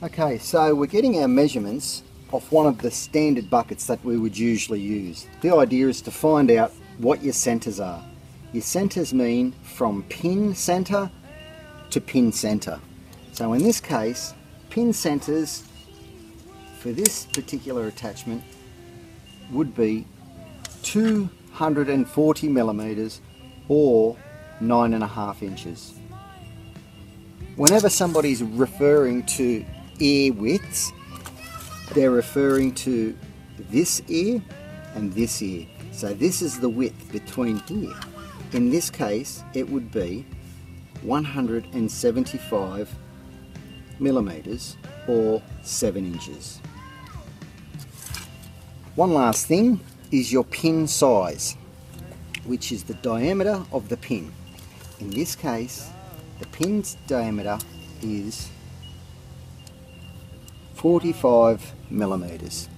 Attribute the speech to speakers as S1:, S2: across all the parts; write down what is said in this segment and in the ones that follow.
S1: Okay, so we're getting our measurements off one of the standard buckets that we would usually use. The idea is to find out what your centres are. Your centres mean from pin centre to pin centre. So in this case, pin centres for this particular attachment would be 240 millimetres or nine and a half inches. Whenever somebody's referring to ear widths, they're referring to this ear and this ear. So this is the width between here. In this case, it would be 175 millimeters or 7 inches. One last thing is your pin size, which is the diameter of the pin. In this case, the pin's diameter is 45 millimeters.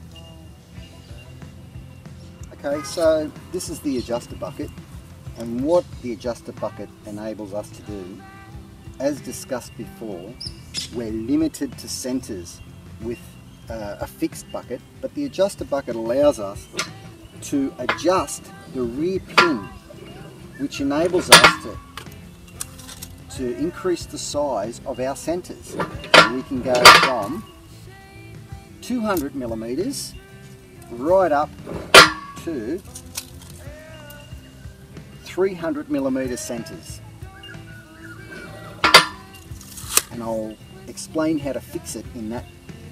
S1: Okay, so this is the Adjustabucket and what the Adjustabucket enables us to do, as discussed before, we're limited to centers with uh, a fixed bucket, but the Adjustabucket allows us to adjust the rear pin, which enables us to, to increase the size of our centers. So we can go from 200 millimeters right up to 300 millimeter centers. And I'll explain how to fix it in that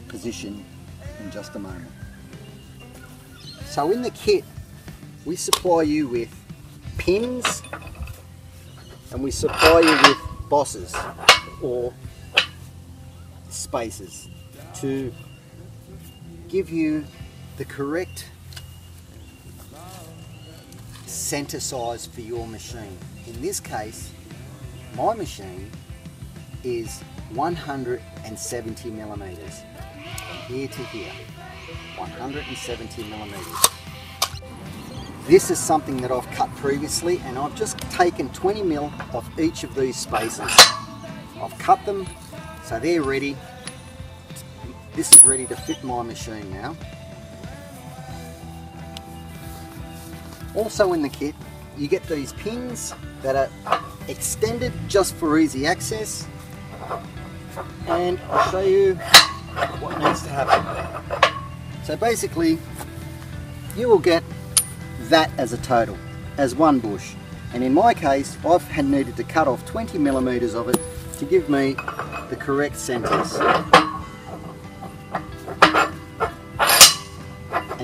S1: position in just a moment. So in the kit, we supply you with pins and we supply you with bosses or spacers to give you the correct center size for your machine. In this case, my machine is 170 millimeters from here to here. 170 millimeters. This is something that I've cut previously and I've just taken 20 mil off each of these spaces. I've cut them so they're ready. This is ready to fit my machine now. Also in the kit, you get these pins that are extended just for easy access. And I'll show you what needs to happen. So basically, you will get that as a total, as one bush. And in my case, I've had needed to cut off 20 millimeters of it to give me the correct centers.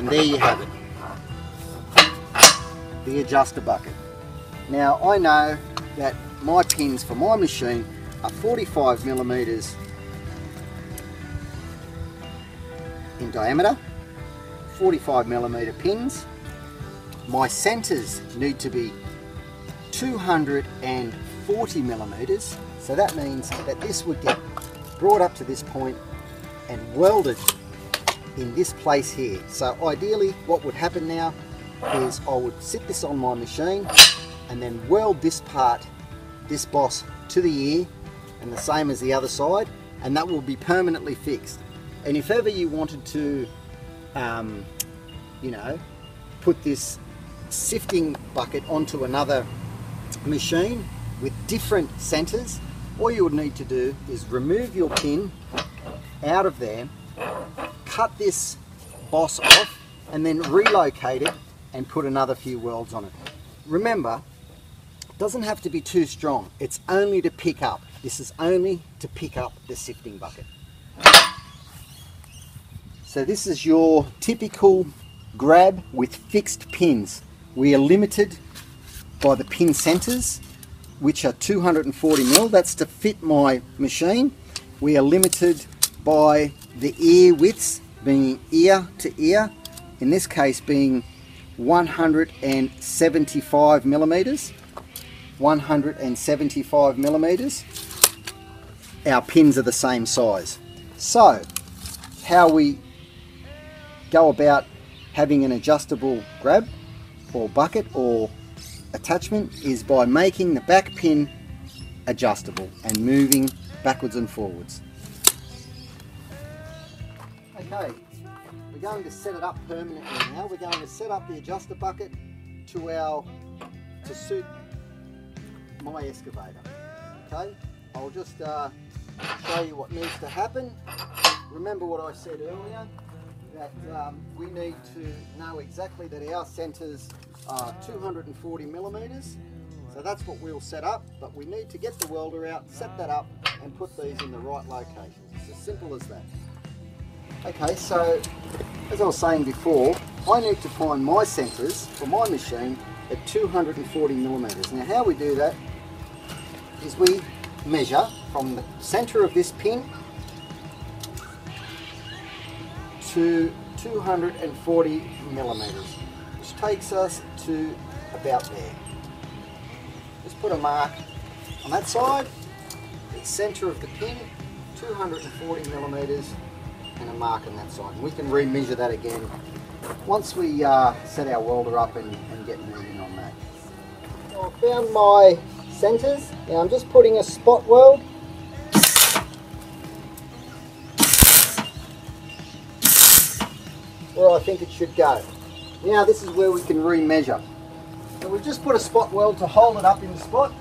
S1: And there you have it the Adjustabucket. Now I know that my pins for my machine are 45 millimeters in diameter, 45 millimeter pins. My centers need to be 240 millimeters, so that means that this would get brought up to this point and welded in this place here. So ideally what would happen now is I would sit this on my machine and then weld this part, this boss to the ear and the same as the other side and that will be permanently fixed. And if ever you wanted to, um, you know, put this sifting bucket onto another machine with different centers, all you would need to do is remove your pin out of there, cut this boss off and then relocate it and put another few welds on it. Remember, it doesn't have to be too strong. It's only to pick up. This is only to pick up the sifting bucket. So this is your typical grab with fixed pins. We are limited by the pin centers, which are 240 mil. That's to fit my machine. We are limited by the ear widths, being ear to ear. In this case being 175 millimeters 175 millimeters our pins are the same size so how we go about having an adjustable grab or bucket or attachment is by making the back pin adjustable and moving backwards and forwards Okay, we're going to set it up permanently now. We're going to set up the Adjustabucket to our to suit my excavator. Okay, I'll just uh, show you what needs to happen. Remember what I said earlier that um, we need to know exactly that our centres are 240 millimetres. So that's what we'll set up, but we need to get the welder out, set that up, and put these in the right locations. It's as simple as that. Okay, so as I was saying before, I need to find my centres for my machine at 240 millimetres. Now how we do that is we measure from the centre of this pin to 240 millimetres, which takes us to about there. Just put a mark on that side, the centre of the pin, 240 millimetres, and a mark on that side. And we can re-measure that again once we uh, set our welder up and, and get moving on that. So I found my centres. Now I'm just putting a spot weld where I think it should go. Now this is where we can re-measure. So we've just put a spot weld to hold it up in the spot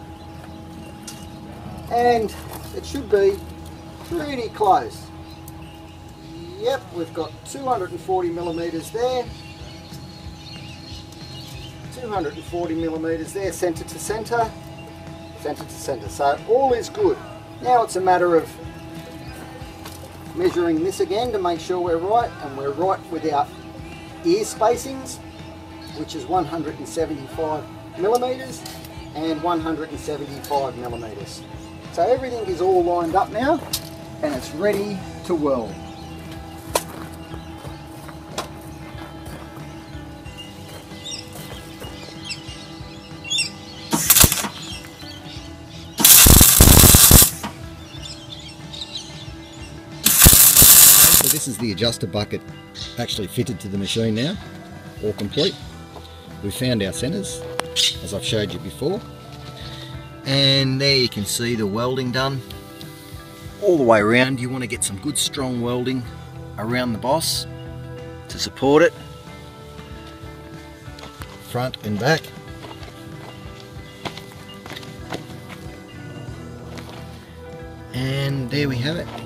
S1: and it should be pretty close. Yep, we've got 240 millimetres there, 240 millimetres there, centre to centre, centre to centre. So all is good. Now it's a matter of measuring this again to make sure we're right and we're right with our ear spacings which is 175 millimeters and 175 millimeters so everything is all lined up now and it's ready to weld this is the Adjustabucket actually fitted to the machine now, all complete. We found our centres, as I've showed you before. And there you can see the welding done all the way around. You want to get some good strong welding around the boss to support it, front and back. And there we have it.